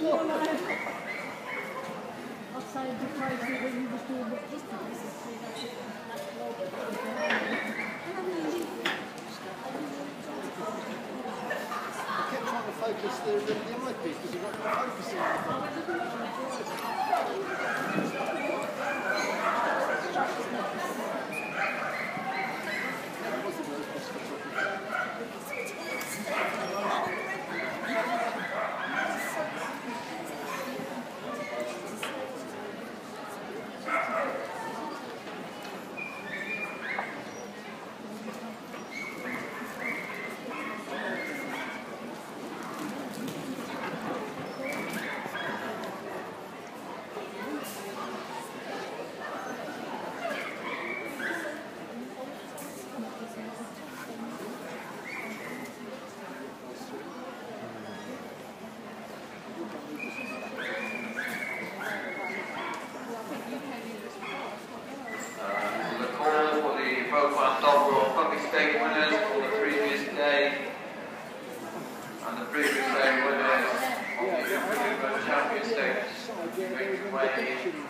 The the. I kept trying to focus the, the, the eyepiece because you've got to focus on the phone. That was the worst possible topic. Uh, The call for the Dog World Public Stake winners for the previous day. And the previous day winners of the Uber Champion Stakes make way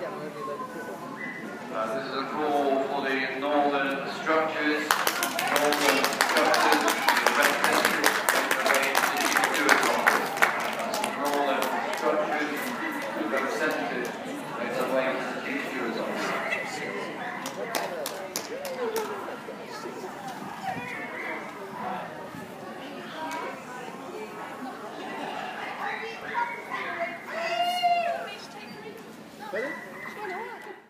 Uh, this is a call for the northern structures. ごめん。